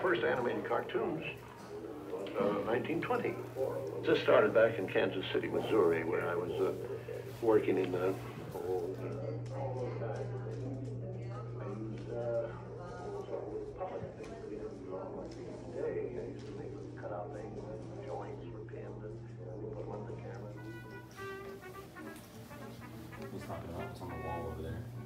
first animated cartoons, uh, 1920. This started back in Kansas City, Missouri, where I was uh, working in the He's talking about what's on the wall over there.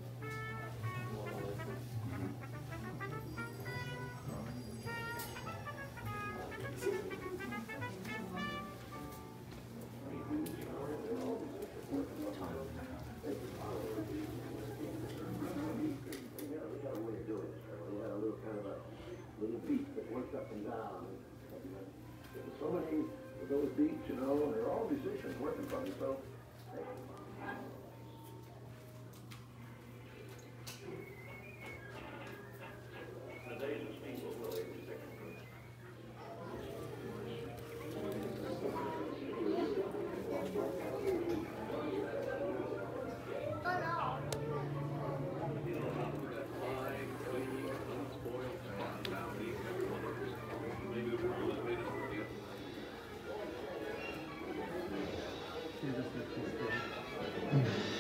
Up and down. There's so many of those beats, you know, and they're all musicians working from it, so. Hum.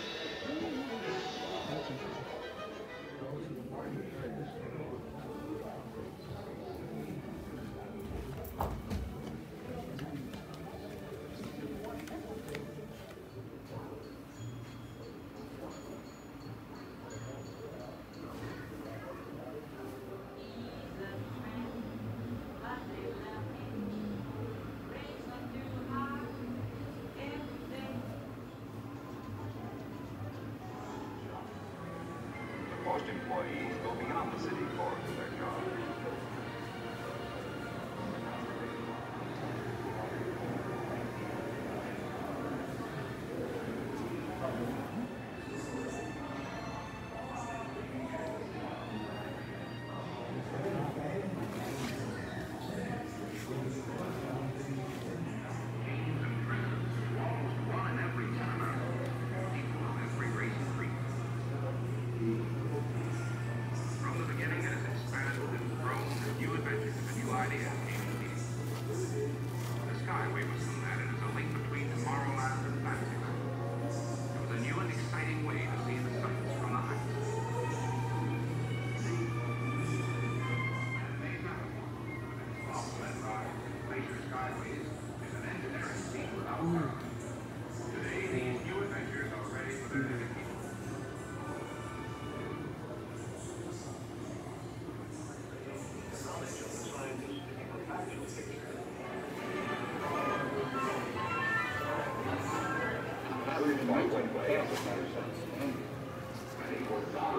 Most employees go beyond the city for their job.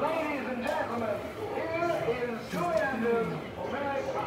Ladies and gentlemen, here is Julianne Americana.